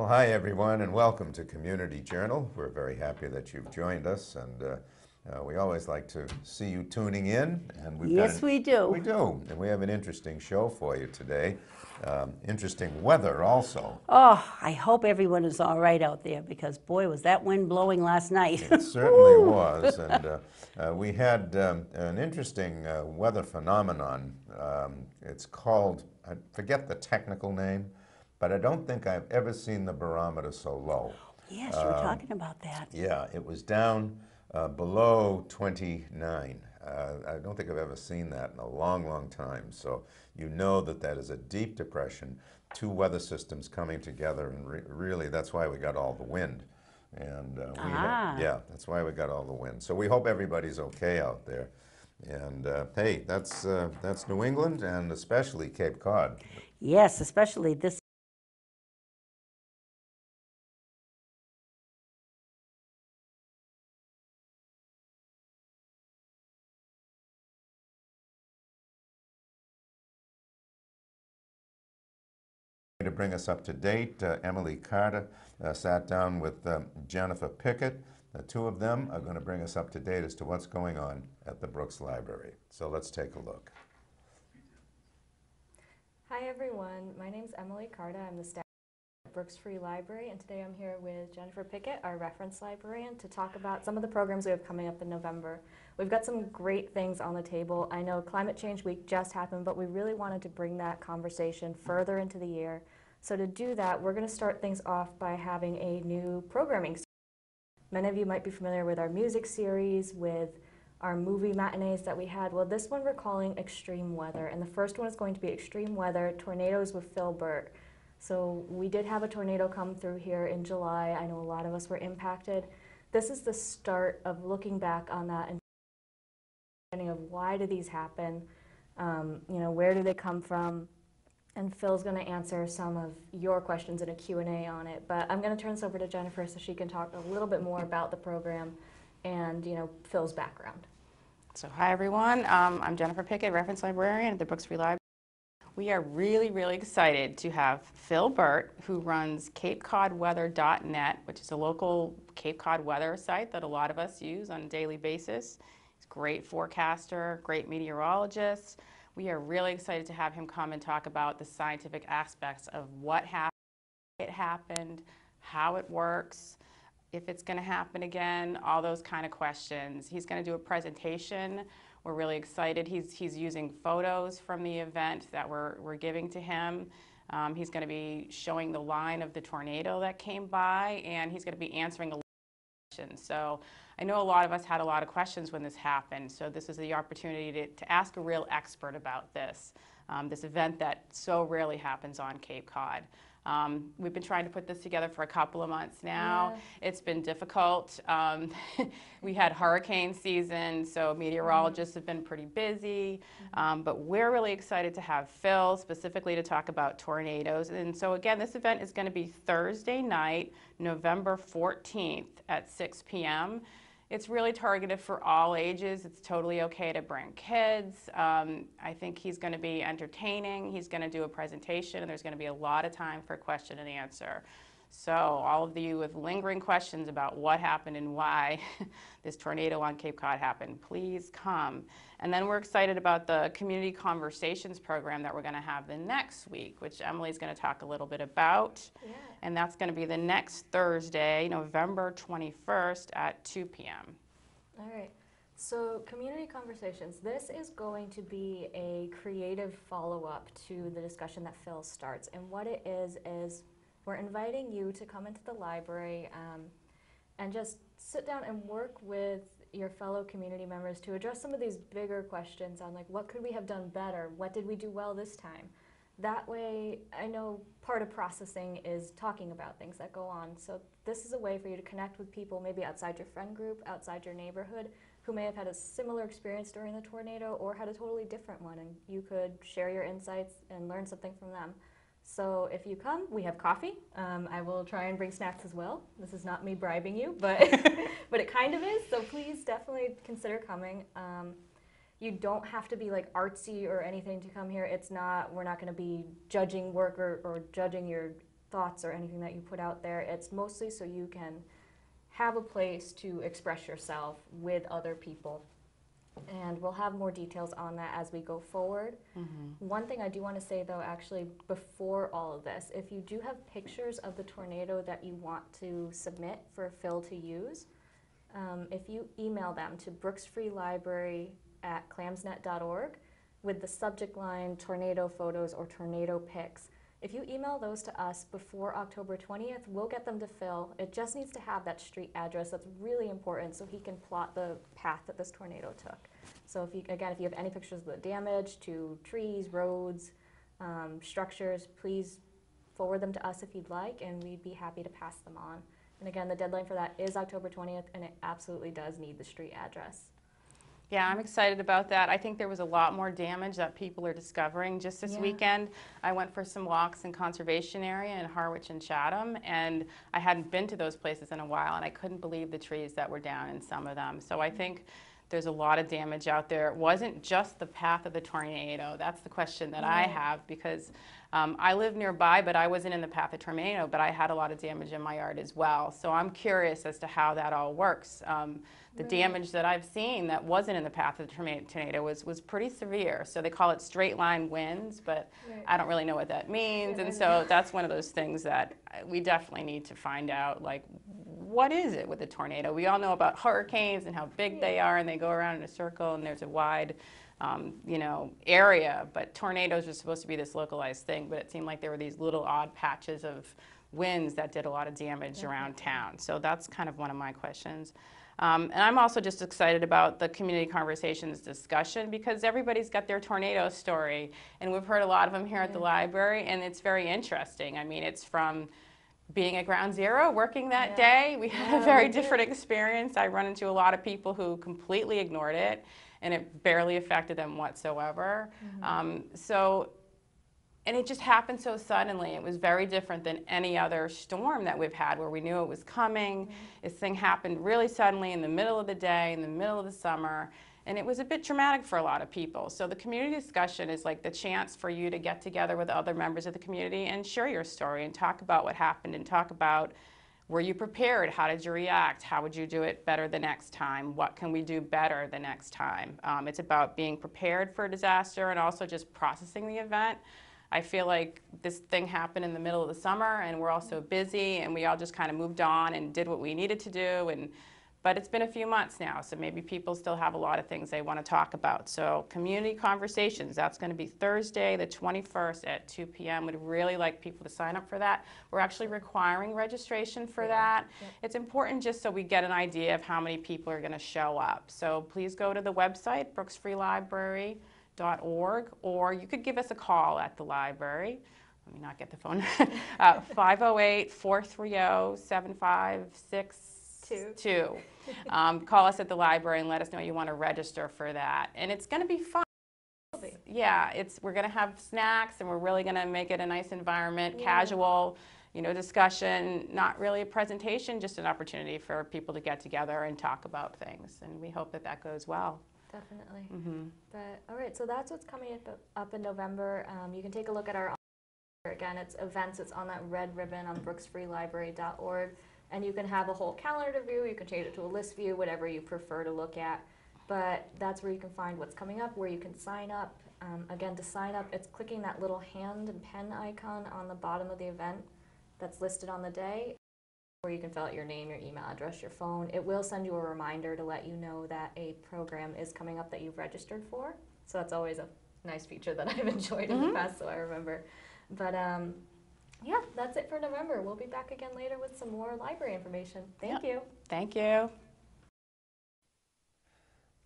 Well, hi everyone, and welcome to Community Journal. We're very happy that you've joined us, and uh, uh, we always like to see you tuning in. And we've yes, an, we do. We do, and we have an interesting show for you today. Um, interesting weather also. Oh, I hope everyone is all right out there because boy, was that wind blowing last night. it certainly was, and uh, uh, we had um, an interesting uh, weather phenomenon. Um, it's called, I forget the technical name, but I don't think I've ever seen the barometer so low. Yes, you were um, talking about that. Yeah, it was down uh, below 29. Uh, I don't think I've ever seen that in a long, long time. So you know that that is a deep depression, two weather systems coming together, and re really that's why we got all the wind. And uh, we ah. yeah, that's why we got all the wind. So we hope everybody's okay out there. And uh, hey, that's uh, that's New England and especially Cape Cod. Yes, especially this To bring us up to date, uh, Emily Carter uh, sat down with um, Jennifer Pickett. The two of them are going to bring us up to date as to what's going on at the Brooks Library. So let's take a look. Hi everyone, my name is Emily Carter. I'm the staff at Brooks Free Library and today I'm here with Jennifer Pickett, our reference librarian, to talk about some of the programs we have coming up in November. We've got some great things on the table. I know Climate Change Week just happened, but we really wanted to bring that conversation further into the year. So to do that, we're going to start things off by having a new programming. Many of you might be familiar with our music series, with our movie matinees that we had. Well, this one we're calling Extreme Weather, and the first one is going to be Extreme Weather, Tornadoes with Phil Burt. So we did have a tornado come through here in July. I know a lot of us were impacted. This is the start of looking back on that and understanding of why do these happen, um, you know, where do they come from, and Phil's going to answer some of your questions in a Q&A on it. But I'm going to turn this over to Jennifer so she can talk a little bit more about the program and, you know, Phil's background. So hi, everyone. Um, I'm Jennifer Pickett, reference librarian at the Brooks Free Library. We are really, really excited to have Phil Burt, who runs CapeCodWeather.net, which is a local Cape Cod weather site that a lot of us use on a daily basis. He's a great forecaster, great meteorologist. We are really excited to have him come and talk about the scientific aspects of what happened, it happened, how it works, if it's going to happen again, all those kind of questions. He's going to do a presentation. We're really excited. He's, he's using photos from the event that we're, we're giving to him. Um, he's going to be showing the line of the tornado that came by, and he's going to be answering a lot of questions. So I know a lot of us had a lot of questions when this happened, so this is the opportunity to, to ask a real expert about this, um, this event that so rarely happens on Cape Cod. Um, we've been trying to put this together for a couple of months now. Yeah. It's been difficult. Um, we had hurricane season, so meteorologists have been pretty busy. Mm-hmm. Um, but we're really excited to have Phil specifically to talk about tornadoes. And so again, this event is going to be Thursday night, November 14th at 6 p.m. It's really targeted for all ages. It's totally okay to bring kids. Um, I think he's going to be entertaining. He's going to do a presentation, and there's going to be a lot of time for question and answer. So all of you with lingering questions about what happened and why this tornado on Cape Cod happened, please come. And then we're excited about the community conversations program that we're going to have the next week, which Emily's going to talk a little bit about. Yeah. And that's going to be the next Thursday, November 21st at 2 p.m. All right. So community conversations, this is going to be a creative follow-up to the discussion that Phil starts. And what it is, is we're inviting you to come into the library um, and just sit down and work with your fellow community members to address some of these bigger questions on like what could we have done better? What did we do well this time? That way, I know part of processing is talking about things that go on. So this is a way for you to connect with people maybe outside your friend group, outside your neighborhood, who may have had a similar experience during the tornado or had a totally different one. And you could share your insights and learn something from them. So if you come, we have coffee. Um, I will try and bring snacks as well. This is not me bribing you, but but it kind of is. So please definitely consider coming. Um, you don't have to be like artsy or anything to come here. It's not. We're not going to be judging work or, or judging your thoughts or anything that you put out there. It's mostly so you can have a place to express yourself with other people. And we'll have more details on that as we go forward. One thing I do want to say though, actually, before all of this, if you do have pictures of the tornado that you want to submit for Phil to use, um, if you email them to brooksfreelibrary at clamsnet.org with the subject line tornado photos or tornado pics, if you email those to us before October 20th, we'll get them to Phil. It just needs to have that street address. That's really important so he can plot the path that this tornado took. So if you, again, if you have any pictures of the damage to trees, roads, um, structures, please forward them to us if you'd like, and we'd be happy to pass them on. And again, the deadline for that is October 20th, and it absolutely does need the street address. Yeah, I'm excited about that. I think there was a lot more damage that people are discovering just this Yeah. weekend. I went for some walks in conservation area in Harwich and Chatham, and I hadn't been to those places in a while, and I couldn't believe the trees that were down in some of them. So I mm. think there's a lot of damage out there. It wasn't just the path of the tornado. That's the question that I have because um, I live nearby, but I wasn't in the path of tornado, but I had a lot of damage in my yard as well. So I'm curious as to how that all works. Um, the damage that I've seen that wasn't in the path of the tornado- was, was pretty severe. So they call it straight line winds, but Right. I don't really know what that means. Yeah, and so that's one of those things that we definitely need to find out, like, what is it with a tornado? We all know about hurricanes and how big they are, and they go around in a circle, and there's a wide, um, you know, area. But tornadoes are supposed to be this localized thing, but it seemed like there were these little odd patches of winds that did a lot of damage around town. So that's kind of one of my questions. Um, and I'm also just excited about the community conversations discussion because everybody's got their tornado story, and we've heard a lot of them here at the library, and it's very interesting. I mean, it's from being at Ground Zero, working that Yeah. day, we had Yeah, a very different experience. I run into a lot of people who completely ignored it, and it barely affected them whatsoever. Mm-hmm. Um, so and it just happened so suddenly. It was very different than any other storm that we've had where we knew it was coming. This thing happened really suddenly in the middle of the day, in the middle of the summer, and it was a bit traumatic for a lot of people. So the community discussion is like the chance for you to get together with other members of the community and share your story and talk about what happened and talk about were you prepared? How did you react? How would you do it better the next time? What can we do better the next time? Um, it's about being prepared for a disaster and also just processing the event. I feel like this thing happened in the middle of the summer and we're all so busy and we all just kind of moved on and did what we needed to do and but it's been a few months now, so maybe people still have a lot of things they want to talk about. So community conversations, that's going to be Thursday, the 21st at 2 p.m. We'd really like people to sign up for that. We're actually requiring registration for yeah. that. It's important just so we get an idea of how many people are going to show up. So please go to the website, brooksfreelibrary.org, or you could give us a call at the library let me not get the phone, uh, 508-430-7566 Two. Two. um, call us at the library and let us know you want to register for that. And it's going to be fun. Yeah, it's we're going to have snacks and we're really going to make it a nice environment, yeah. casual, you know, discussion, not really a presentation, just an opportunity for people to get together and talk about things. And we hope that that goes well. Definitely. Mm -hmm. But all right, so that's what's coming up in November. Um, you can take a look at our again. It's events. It's on that red ribbon on brooksfreelibrary.org and you can have a whole calendar view. You can change it to a list view, whatever you prefer to look at. But that's where you can find what's coming up, where you can sign up. Um, again, to sign up, it's clicking that little hand and pen icon on the bottom of the event that's listed on the day, where you can fill out your name, your email address, your phone. It will send you a reminder to let you know that a program is coming up that you've registered for. So that's always a nice feature that I've enjoyed in Mhm. the past, so I remember. But um, yeah, that's it for November. We'll be back again later with some more library information. Thank you. Thank you.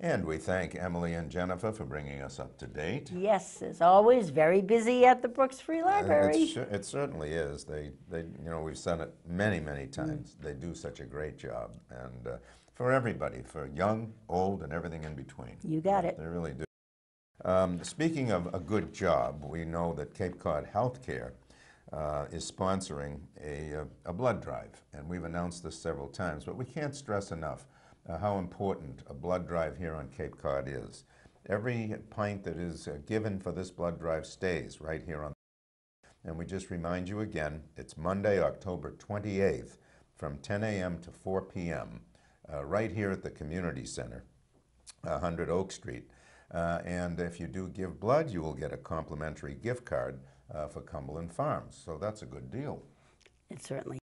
And we thank Emily and Jennifer for bringing us up to date. Yes, as always, very busy at the Brooks Free Uh, Library. It, it certainly is. They, they, you know, we've said it many, many times. They do such a great job, and uh, for everybody, for young, old, and everything in between. You got it. They really do. Um, speaking of a good job, we know that Cape Cod Healthcare uh, is sponsoring a, uh, a blood drive, and we've announced this several times, but we can't stress enough uh, how important a blood drive here on Cape Cod is. Every pint that is uh, given for this blood drive stays right here on And we just remind you again, it's Monday, October 28th, from 10 a.m. to 4 p.m., uh, right here at the Community Center, 100 Oak Street. Uh, and if you do give blood, you will get a complimentary gift card uh, for Cumberland Farms. So that's a good deal. It certainly,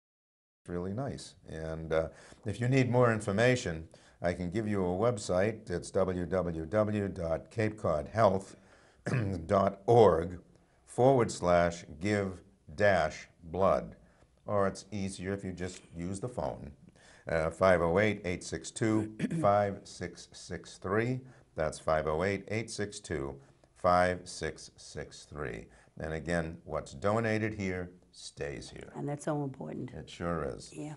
really nice. And uh, if you need more information, I can give you a website. It's www.capecodhealth.org forward slash give dash blood. Or it's easier if you just use the phone. Uh, 508 862 5663. That's 508 862 5663. And again, what's donated here stays here. and that's so important. It sure is. Yeah.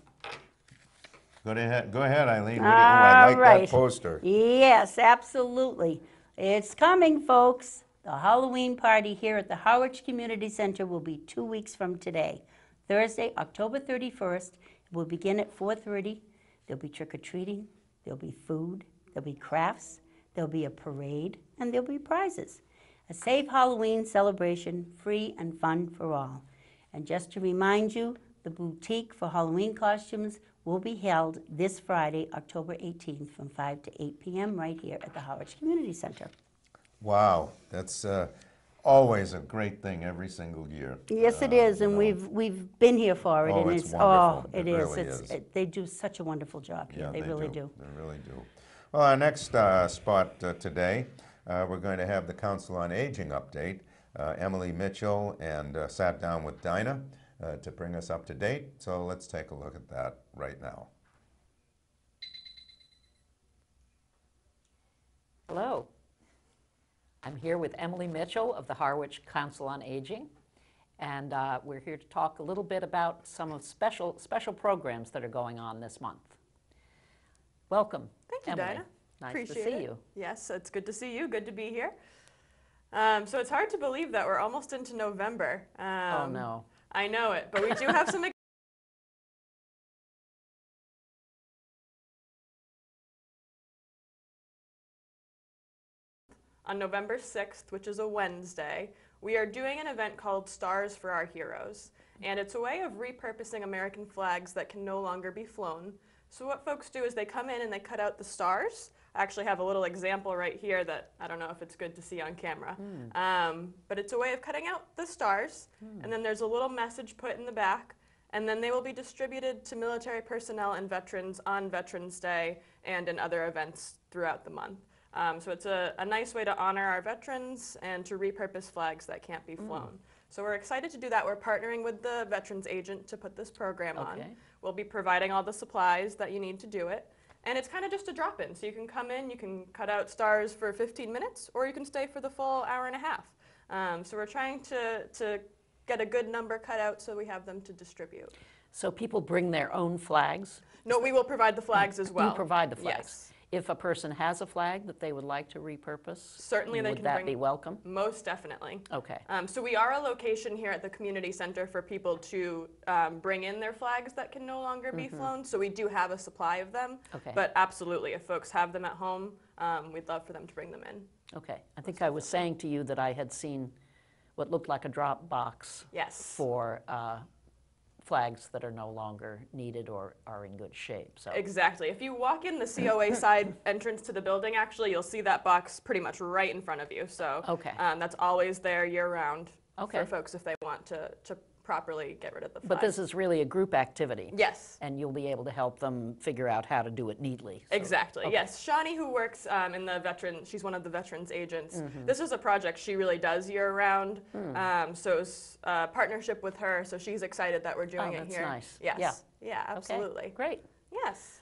Go ahead, go ahead, Eileen. What do you- oh, I All like that right. poster. Yes, absolutely. It's coming, folks. The Halloween party here at the Harwich Community Center will be two weeks from today. Thursday, October 31st. It will begin at 4:30. There'll be trick-or-treating, there'll be food, there'll be crafts, there'll be a parade, and there'll be prizes. A safe Halloween celebration, free and fun for all. And just to remind you, the boutique for Halloween costumes will be held this Friday, October 18th, from 5 to 8 p.m. right here at the Harwich Community Center. Wow, that's uh, always a great thing every single year. Yes, it Uh, is, and know, we've we've been here for it, Oh, and it's it's wonderful. oh, It it is. really It's is. It, they do such a wonderful job. Yeah, they, really do. They really do. Well, our next uh, spot uh, today, uh, we're going to have the Council on Aging update. Uh, Emily Mitchell and uh, sat down with Dinah uh, to bring us up to date. So let's take a look at that right now. Hello. I'm here with Emily Mitchell of the Harwich Council on Aging, and uh, we're here to talk a little bit about some of special, special programs that are going on this month. Welcome, Thank you, Emily. Dinah. Nice Appreciate to see it. you. Yes, it's good to see you. Good to be here. Um, so it's hard to believe that we're almost into November. Um, Oh, no. I know it, but we do have some. On November 6th, which is a Wednesday, we are doing an event called Stars for Our Heroes. And it's a way of repurposing American flags that can no longer be flown. So, what folks do is they come in and they cut out the stars. I actually have a little example right here that I don't know if it's good to see on camera. Um, but it's a way of cutting out the stars. And then there's a little message put in the back. And then they will be distributed to military personnel and veterans on Veterans Day and in other events throughout the month. Um, so it's a, a nice way to honor our veterans and to repurpose flags that can't be flown. So we're excited to do that. We're partnering with the Veterans Agent to put this program on. We'll be providing all the supplies that you need to do it. And it's kind of just a drop in. So you can come in, you can cut out stars for 15 minutes, or you can stay for the full hour and a half. Um, so we're trying to, to get a good number cut out so we have them to distribute. So people bring their own flags? No, we will provide the flags as well. You provide the flags? Yes. If a person has a flag that they would like to repurpose? Certainly they Would can that bring- be welcome? Most definitely. Okay. Um, so we are a location here at the community center for people to um, bring in their flags that can no longer be flown. So we do have a supply of them. Okay. But absolutely, if folks have them at home, um, we'd love for them to bring them in. Okay. I think I was saying to you that I had seen what looked like a drop box Yes. for uh, flags that are no longer needed or are in good shape. So, Exactly. If you walk in the COA side entrance to the building, actually, you'll see that box pretty much right in front of you. So Okay. um, that's always there year round Okay. for folks if they want to, to properly get rid of the flag. but this is really a group activity. Yes. And you'll be able to help them figure out how to do it neatly. so- Exactly. okay. Yes, Shawnee, who works um, in the veteran, she's one of the veterans agents. Mm-hmm. This is a project she really does year round. Hmm. Um, so it's a partnership with her. So she's excited that we're doing Oh, it that's here. nice. Yes. Yeah. Yeah. Okay, Absolutely. Great. Yes.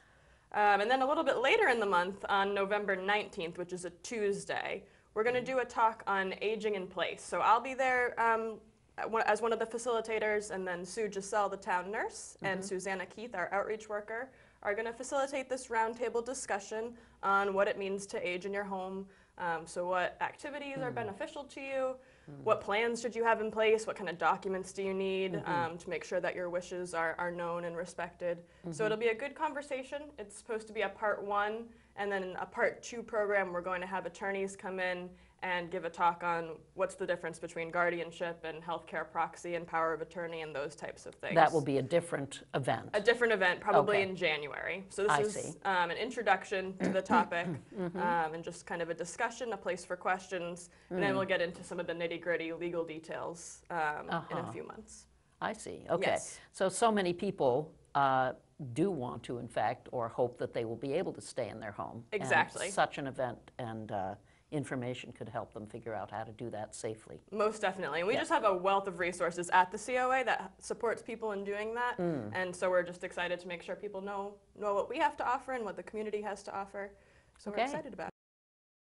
Um, and then a little bit later in the month, on November 19th, which is a Tuesday, we're going to do a talk on aging in place. So I'll be there um, Uh, as one of the facilitators, and then Sue Giselle, the town nurse, and mm-hmm. Susanna Keith, our outreach worker, are going to facilitate this roundtable discussion on what it means to age in your home. Um, so, what activities are mm. beneficial to you? Mm. What plans should you have in place? What kind of documents do you need mm-hmm. um, to make sure that your wishes are, are known and respected? So, mm-hmm. it'll be a good conversation. It's supposed to be a part one, and then a part two program, we're going to have attorneys come in and give a talk on what's the difference between guardianship and healthcare proxy and power of attorney and those types of things. That will be a different event. a different event, probably Okay. in January. So this I is um, an introduction to the topic Mm-hmm. um, and just kind of a discussion, a place for questions, and Mm. then we'll get into some of the nitty gritty legal details um, in Uh-huh. a few months. I see, okay. Yes. So, so many people uh, do want to, in fact, or hope that they will be able to stay in their home. and Exactly. such an event and uh, information could help them figure out how to do that safely. Most definitely. And we Yeah. just have a wealth of resources at the COA that supports people in doing that. Mm. And so we're just excited to make sure people know know what we have to offer and what the community has to offer. So Okay. we're excited about it.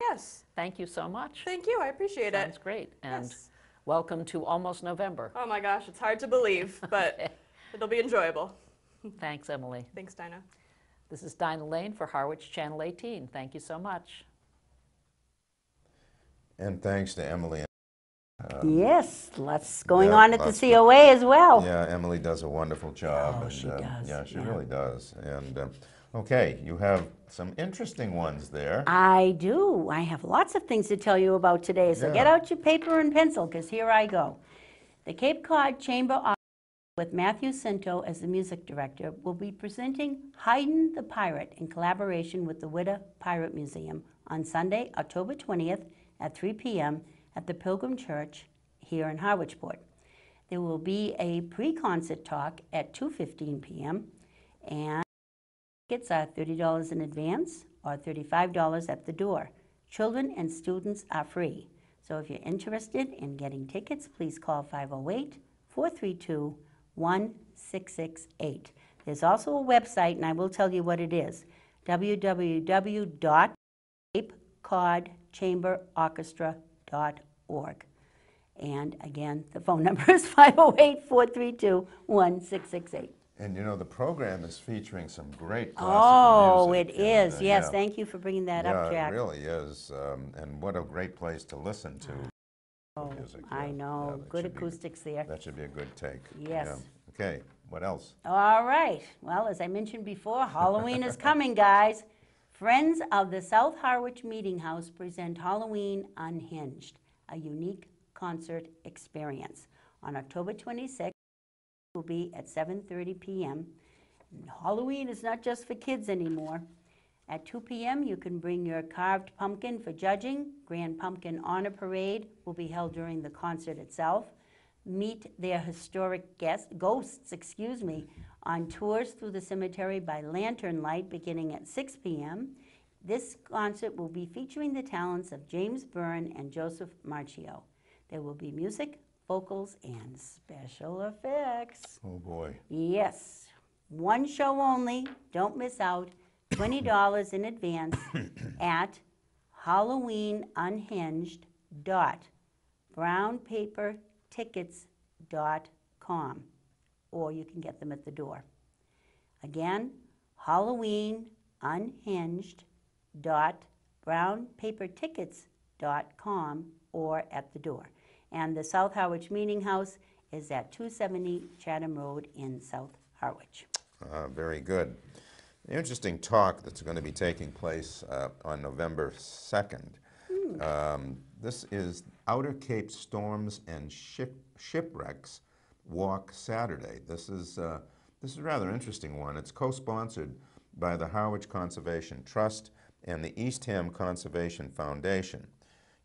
Yes. Thank you so much. Thank you. I appreciate Sounds it. That's great. And Yes. welcome to almost November. Oh my gosh, it's hard to believe, but it'll be enjoyable. Thanks, Emily. Thanks, Dinah. This is Dinah Lane for Harwich Channel 18. Thank you so much. And thanks to Emily. Yes, lots going yeah, on at the COA as well. Yeah, Emily does a wonderful job. Oh, and, she uh, does, Yeah, she yeah. really does. And, uh, okay, you have some interesting ones there. I do. I have lots of things to tell you about today, so get out your paper and pencil, because here I go. The Cape Cod Chamber Orchestra, with Matthew Cinto as the music director, will be presenting Haydn the Pirate in collaboration with the Whydah Pirate Museum on Sunday, October 20th at 3 p.m. at the Pilgrim Church here in Harwichport. There will be a pre-concert talk at 2:15 p.m. and Tickets are $30 in advance or $35 at the door. Children and students are free. So if you're interested in getting tickets, please call 508 432 1668. There's also a website, and I will tell you what it is www.capecodchamberorchestra.org. And again, the phone number is 508 432 1668. And you know, the program is featuring some great classical Oh, it music. and, is. uh, Yes, yeah. thank you for bringing that up, Jack. it really is. Um, and what a great place to listen to Oh, music. I yeah. know. Yeah, Good should be- acoustics there. That should be a good take. Yes. Yeah. Okay, what else? All right. Well, as I mentioned before, Halloween is coming, guys. Friends of the South Harwich Meeting House present Halloween Unhinged, a unique concert experience. On October 26th, will be at 7:30 p.m. Halloween is not just for kids anymore. At 2 p.m., you can bring your carved pumpkin for judging. Grand Pumpkin Honor Parade will be held during the concert itself. Meet their historic guests, ghosts, excuse me, on tours through the cemetery by lantern light beginning at 6 p.m. This concert will be featuring the talents of James Byrne and Joseph Marchio. There will be music, vocals, and special effects. Oh, boy. Yes, one show only, don't miss out. $20 in advance at halloweenunhinged.brownpapertickets.com, or you can get them at the door. Again, Halloween Unhinged dot halloweenunhinged.brownpapertickets.com or at the door. And the South Harwich Meeting House is at 270 Chatham Road in South Harwich. Uh, Very good. An interesting talk that's going to be taking place uh, on November 2nd. Um, This is Outer Cape Storms and Ship- Shipwrecks Walk Saturday. This is, uh, this is a rather interesting one. It's co-sponsored by the Harwich Conservation Trust and the Eastham Conservation Foundation.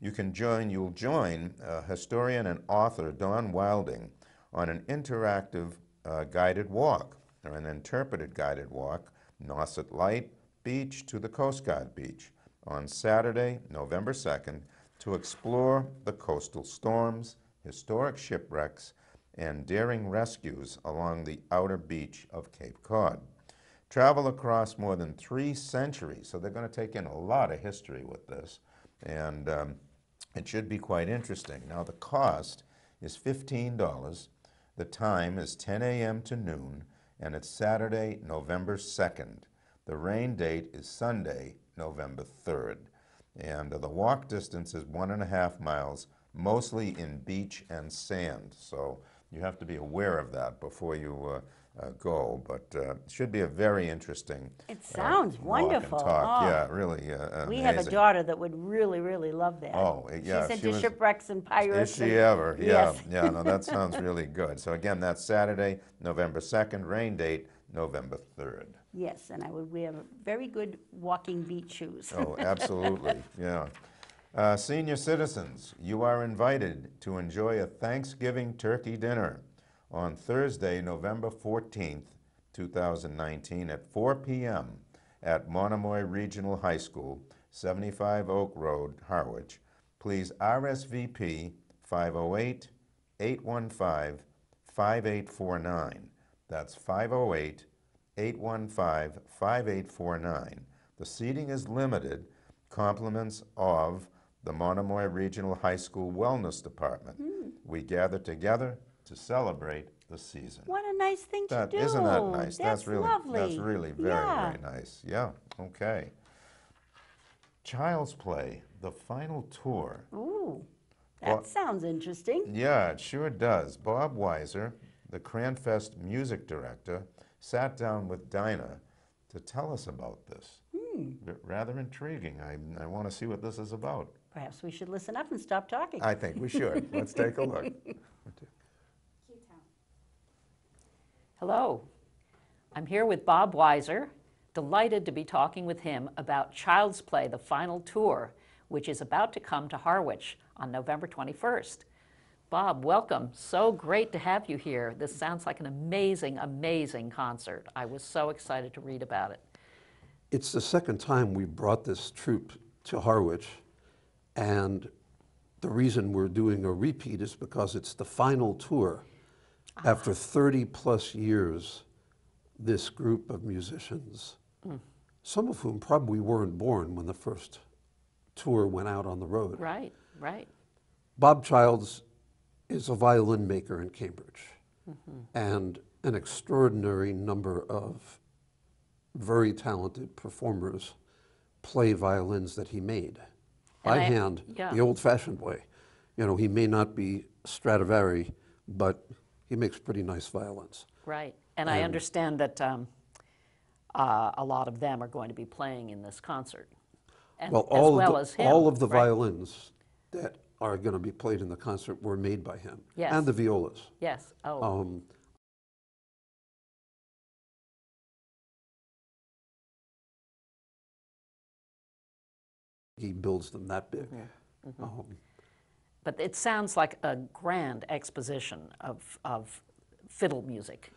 You can join, you'll join uh, historian and author Don Wilding on an interactive uh, guided walk, or an interpreted guided walk, Nauset Light Beach to the Coast Guard Beach, on Saturday, November 2nd, to explore the coastal storms, historic shipwrecks, and daring rescues along the outer beach of Cape Cod. Travel across more than three centuries, so they're going to take in a lot of history with this, and um, it should be quite interesting. Now, the cost is $15. The time is 10 a.m. to noon, and it's Saturday, November 2nd. The rain date is Sunday, November 3rd. And the walk distance is one and a half miles, mostly in beach and sand. So you have to be aware of that before you uh, uh, go, but uh, it should be a very interesting. It uh, sounds and wonderful. talk. Oh. Yeah, really uh, We have a daughter that would really, really love that. Oh, uh, yeah, She's she into was- shipwrecks and pirates. Is she and- ever? Yeah, Yes. yeah, no, that sounds really good. So again, that's Saturday, November 2nd, rain date, November 3rd. Yes, and I would wear very good walking beach shoes. Oh, absolutely, yeah. Uh, Senior citizens, you are invited to enjoy a Thanksgiving turkey dinner on Thursday, November 14th, 2019, at 4 p.m. at Monomoy Regional High School, 75 Oak Road, Harwich. Please RSVP 508 815 5849. That's 508 815 5849. The seating is limited. Compliments of the Monomoy Regional High School Wellness Department. Hmm. We gather together to celebrate the season. What a nice thing to do. isn't that nice? That's really, lovely. that's really very, Yeah. very nice. Yeah, okay. Child's Play, the final tour. Ooh, Well- that sounds interesting. Yeah, it sure does. Bob Weiser, the Cranfest music director, sat down with Dinah to tell us about this. Hmm. Hmm. Rather intriguing. I, I want to see what this is about. Perhaps we should listen up and stop talking. I think we should. Let's take a look. Hello, I'm here with Bob Weiser. Delighted to be talking with him about Child's Play, the final tour, which is about to come to Harwich on November 21st. Bob, welcome. So great to have you here. This sounds like an amazing, amazing concert. I was so excited to read about it. It's the second time we brought this troupe to Harwich, and the reason we're doing a repeat is because it's the final tour. Ah. After 30 plus years, this group of musicians, hmm. some of whom probably weren't born when the first tour went out on the road. Right, right. Bob Childs is a violin maker in Cambridge, mm-hmm. and an extraordinary number of very talented performers play violins that he made And by I- hand, yeah. the old-fashioned way. You know, he may not be Stradivari, but he makes pretty nice violins. Right. And I understand that um, uh, a lot of them are going to be playing in this concert. And Well, as all well of as the, him. all of the right? violins that are going to be played in the concert were made by him, Yes. and the violas. Yes. Oh, Um, he builds them that big. Mm-hmm. Um, but it sounds like a grand exposition of, of fiddle music.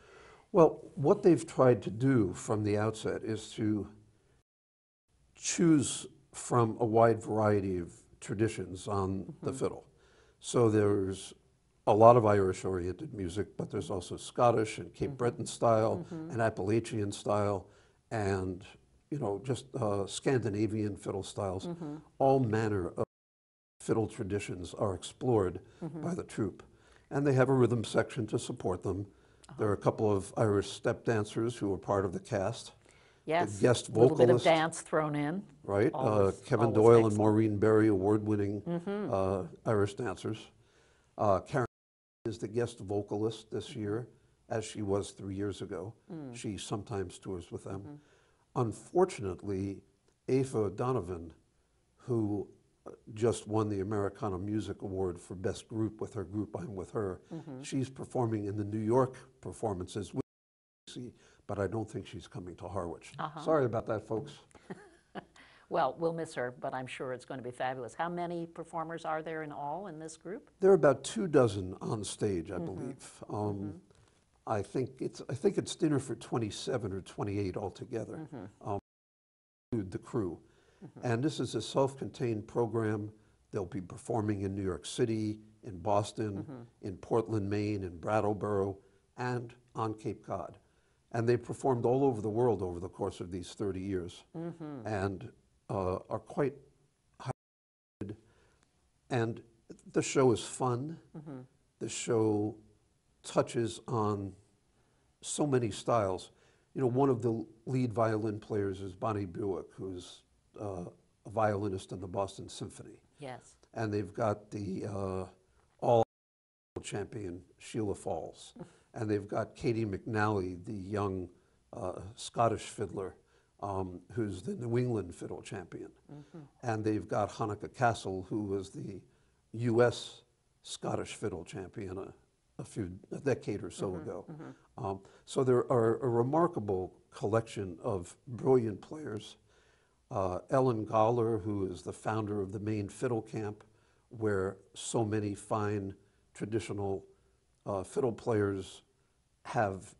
Well, what they've tried to do from the outset is to choose from a wide variety of traditions on the fiddle. So there's a lot of Irish oriented music, but there's also Scottish and Cape Breton style and Appalachian style and you know just uh, Scandinavian fiddle styles. All manner of fiddle traditions are explored by the troupe. And they have a rhythm section to support them. There are a couple of Irish step dancers who are part of the cast, Yes. guest vocalist, A little bit of dance thrown in. right? Always- uh, Kevin Doyle and. Maureen Berry, award winning uh, Irish dancers. Uh, Karen is the guest vocalist this year, as she was three years ago. She sometimes tours with them. Unfortunately, Aoife O'Donovan, who uh, just won the Americana Music Award for Best Group with her group I'm With Her, she's performing in the New York performances with but I don't think she's coming to Harwich. Sorry about that, folks. Well, we'll miss her, but I'm sure it's going to be fabulous. How many performers are there in all in this group? There are about two dozen on stage, I believe. Um, I think it's I think it's dinner for 27 or 28 altogether. Mm-hmm. Um, the crew, mm-hmm. and this is a self-contained program. They'll be performing in New York City, in Boston, mm-hmm. in Portland, Maine, in Brattleboro, and on Cape Cod. And they performed all over the world over the course of these 30 years, and uh, are quite highly and the show is fun. The show touches on so many styles. You know, one of the lead violin players is Bonnie Bewick, who's uh, a violinist in the Boston Symphony. Yes. And they've got the uh, all champion Sheila Falls. And they've got Katie McNally, the young uh, Scottish fiddler, um, who's the New England fiddle champion. And they've got Hanneke Cassel, who was the U.S. Scottish fiddle champion a, a few a decade or so ago. Um, so there are a remarkable collection of brilliant players. Uh, Ellen Gawler, who is the founder of the Maine fiddle camp, where so many fine traditional uh, fiddle players have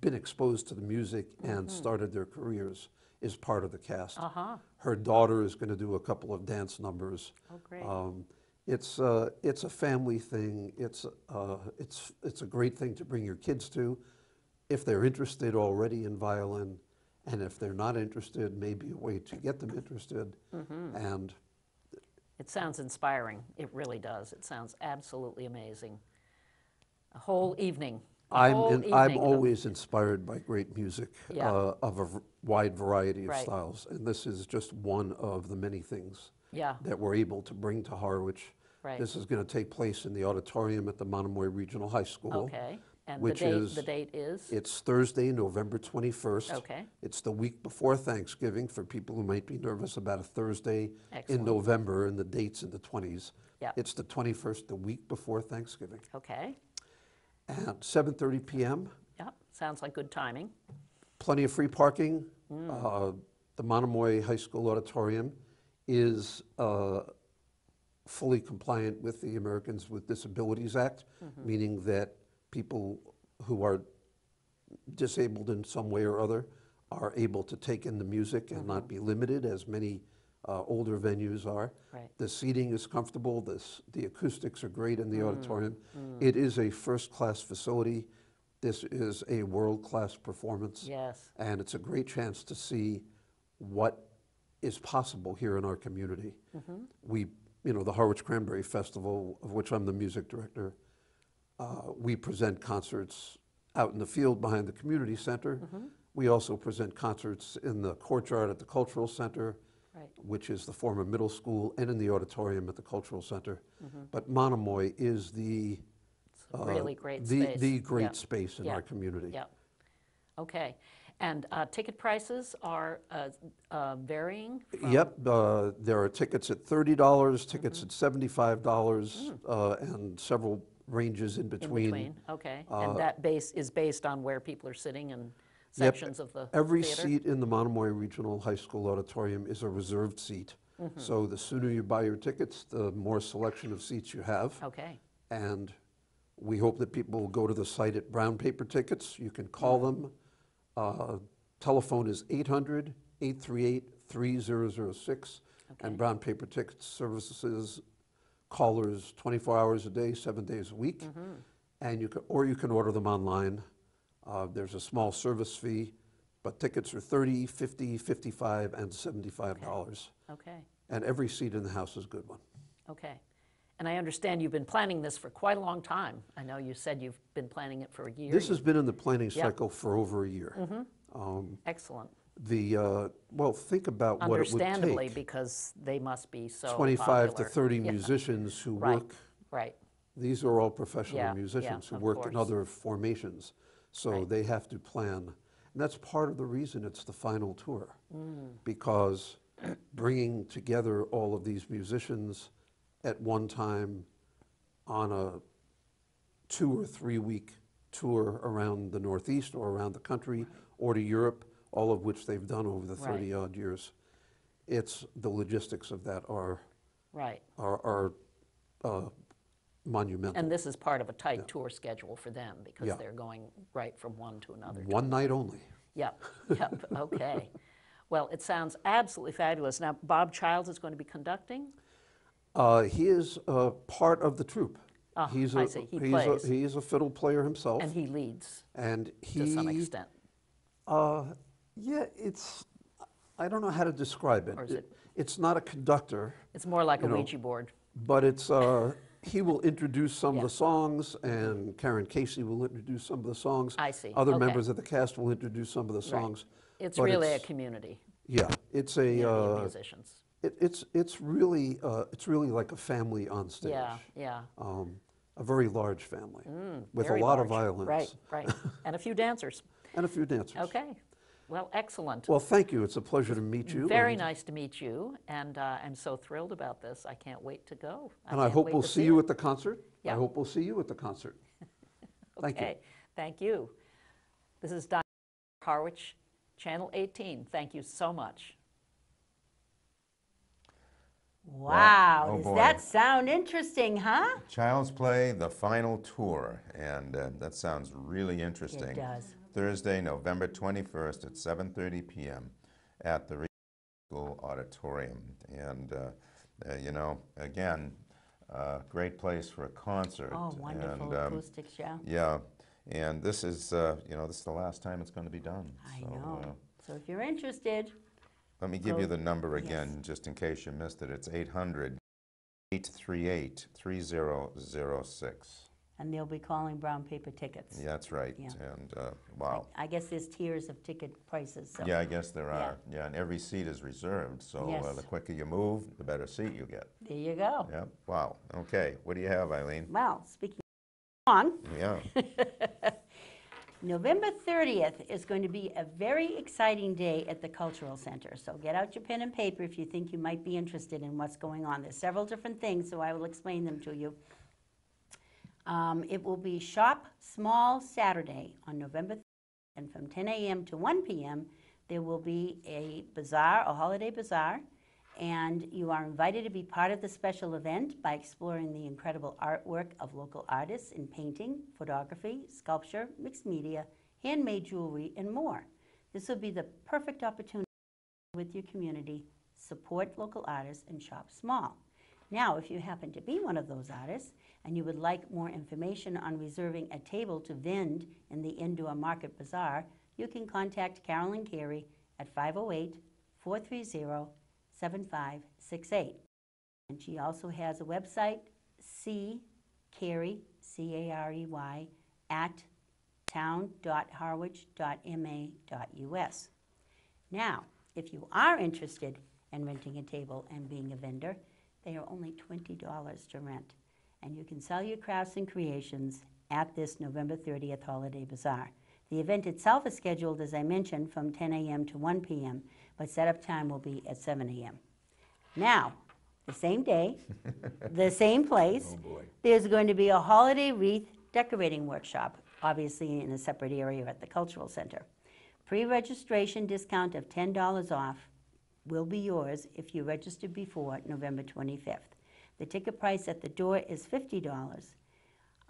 been exposed to the music and started their careers, is part of the cast. Uh-huh. Her daughter is going to do a couple of dance numbers. Oh, great. Um, it's, uh, it's a family thing. It's, uh, it's, it's a great thing to bring your kids to if they're interested already in violin. And if they're not interested, maybe a way to get them interested. Mm-hmm. And It sounds inspiring. It really does. It sounds absolutely amazing. A whole evening. a I'm, whole in, I'm evening of- always inspired by great music Yeah. uh, of a v- wide variety of Right. styles. And this is just one of the many things Yeah, that we're able to bring to Harwich. Right. This is going to take place in the auditorium at the Monomoy Regional High School. okay. And the which date, is- the date is? It's Thursday, November 21st. Okay. It's the week before Thanksgiving for people who might be nervous about a Thursday Excellent. in November and the dates in the 20s. Yep. It's the 21st, the week before Thanksgiving. Okay, At 7:30 PM, yeah, sounds like good timing. plenty of free parking. Mm. Uh, The Monomoy High School Auditorium is uh, fully compliant with the Americans with Disabilities Act, Mm-hmm. meaning that people who are disabled in some way or other are able to take in the music and not be limited, as many uh, older venues are. Right. The seating is comfortable, this, the acoustics are great in the Mm. auditorium. It is a first-class facility. This is a world-class performance. Yes, And it's a great chance to see what is possible here in our community. We, you know, the Harwich Cranberry Festival, of which I'm the music director, uh, we present concerts out in the field behind the community center. We also present concerts in the courtyard at the Cultural Center, Right. which is the former middle school, and in the auditorium at the Cultural Center. But Monomoy is the uh, really great the, space. the Yeah, great space in Yeah. our community. Yeah, okay. And uh, ticket prices are uh, uh, varying? from- Yep, uh, there are tickets at thirty dollars, tickets Mm-hmm. at seventy-five dollars, uh, and several ranges in In between. between, okay. uh, And that base is based on where people are sitting and Yep, sections of the Every theater? seat in the Monomoy Regional High School Auditorium is a reserved seat. Mm-hmm. So the sooner you buy your tickets, the more selection of seats you have. Okay, And we hope that people will go to the site at Brown Paper Tickets. You can call them. Uh, Telephone is 800-838-3006. And Brown Paper Tickets services callers 24 hours a day, seven days a week. Mm-hmm. And you can, or you can order them online. Uh, There's a small service fee, but tickets are 30, 50, 55, and $75. okay, And every seat in the house is a good one. okay. And I understand you've been planning this for quite a long time. I know you said you've been planning it for a year. This has been in the planning. Mm-hmm. cycle for over a year. Um, Excellent. The, uh, well, think about what it would take. Understandably, because they must be so 25 to popular. 30 Yeah, musicians who Right. work, Right, these are all professional Yeah, musicians who of work in course. other formations. So Right. they have to plan. And that's part of the reason it's the final tour. Mm. Because bringing together all of these musicians at one time on a two or three week tour around the Northeast or around the country or to Europe, all of which they've done over the Right. 30 odd years. It's the logistics of that are, right. are, are uh, monumental. And this is part of a tight tour schedule for them because Yeah. they're going right from one to another. One night only. Yep, yep, okay. Well, it sounds absolutely fabulous. Now, Bob Childs is going to be conducting? Uh, he is uh, part of the troupe. Ah, he's I a, see. He he's plays. A, he's a fiddle player himself. And he leads and he, to some extent. Uh, yeah, it's, I don't know how to describe it. Or is it- It's not a conductor, It's more like a know, Ouija board. but it's, uh, he will introduce some Yeah. of the songs, and Karan Casey will introduce some of the songs. I see. Other Okay. members of the cast will introduce some of the Right. songs. It's but really a community, Yeah, it's a, community of uh, musicians. It, it's, it's really, uh, it's really like a family on stage. Yeah, yeah, Um, a very large family with a lot of violence Right, right. And a few dancers. and a few dancers. Okay. Well, excellent. Well, thank you. It's a pleasure to meet you. Very nice to meet you, and uh, I'm so thrilled about this. I can't wait to go. And I hope we'll to see you at the concert. Yeah. I hope we'll see you at the concert. Thank you. Okay, thank you. This is Diane Harwich, Channel 18. Thank you so much. Wow, oh does boy. that sound interesting, huh? Childsplay, the final tour, and uh, that sounds really interesting. It does. Thursday, November 21st at 7:30 p.m. at the School Auditorium. And, uh, uh, you know, again, uh, great place for a concert. Oh, wonderful And, um, acoustic show. Yeah, and this is, uh, you know, this is the last time it's going to be done. I So, know. uh, So if you're interested, Let me give you the number yes. again, just in case you missed it. It's 800 838 3006. and they'll be calling brown paper tickets. Yeah, that's right. Yeah. And, uh, wow. I guess there's tiers of ticket prices, so. Yeah, I guess there Yeah. are. Yeah, and every seat is reserved, so uh, the quicker you move, the better seat you get. There you go. Yep, wow. Okay, what do you have, Eileen? Well, speaking of Yeah, November 30th is going to be a very exciting day at the Cultural Center. So get out your pen and paper if you think you might be interested in what's going on. There's several different things, so I will explain them to you. Um, It will be Shop Small Saturday on November 30th, and from 10 a.m. to 1 p.m., there will be a bazaar, a holiday bazaar, and you are invited to be part of the special event by exploring the incredible artwork of local artists in painting, photography, sculpture, mixed media, handmade jewelry, and more. This will be the perfect opportunity with your community, support local artists, and shop small. Now, if you happen to be one of those artists and you would like more information on reserving a table to vend in the indoor market bazaar, you can contact Carolyn Carey at 508 430 7568. And she also has a website, C Carey, C A R E Y, at town.harwich.ma.us. Now, if you are interested in renting a table and being a vendor, they are only $20 to rent. And you can sell your crafts and creations at this November 30th Holiday Bazaar. The event itself is scheduled, as I mentioned, from 10 a.m. to 1 p.m., but setup time will be at 7 a.m. Now, the same day, the same place, there's going to be a holiday wreath decorating workshop, obviously in a separate area at the Cultural Center. Pre-registration discount of $10 off will be yours if you register before November 25th. The ticket price at the door is $50.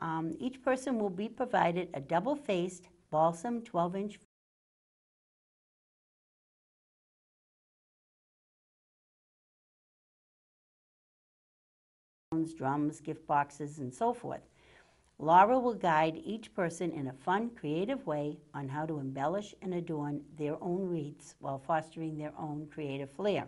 Um, Each person will be provided a double-faced balsam 12-inch drums, gift boxes, and so forth. Laura will guide each person in a fun, creative way on how to embellish and adorn their own wreaths while fostering their own creative flair.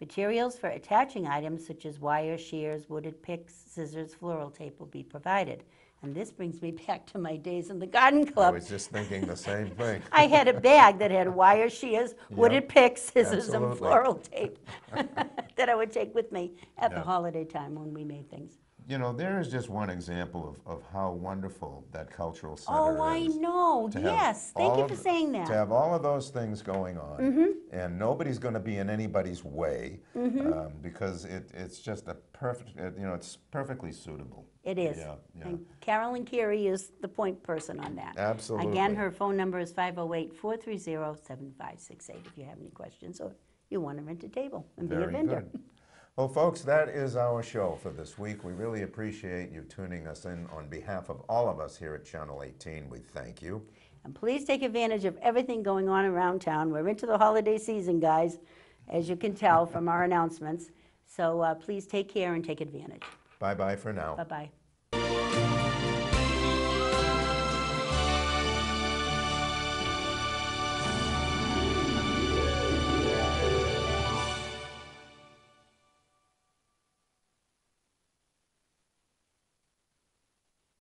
Materials for attaching items such as wire, shears, wooded picks, scissors, floral tape will be provided. And this brings me back to my days in the garden club. I club. was just thinking the same thing. I had a bag that had wire, shears, wooded picks, scissors, and absolutely. floral tape that I would take with me at the Yeah. holiday time when we made things. You know, there is just one example of, of how wonderful that cultural center Oh, I is. know, to have yes, thank all you of for saying To that. have all of those things going on, Mm-hmm. and nobody's going to be in anybody's way, um, because it, it's just a perfect, you know, it's perfectly suitable. It is. Yeah, yeah. And Carolyn Carey is the point person on that. Absolutely. Again, her phone number is 508-430-7568 if you have any questions or you want to rent a table and be a vendor. good. Well, folks, that is our show for this week. We really appreciate you tuning us in on behalf of all of us here at Channel 18. We thank you. And please take advantage of everything going on around town. We're into the holiday season, guys, as you can tell from our announcements. So uh, please take care and take advantage. Bye-bye for now. Bye-bye.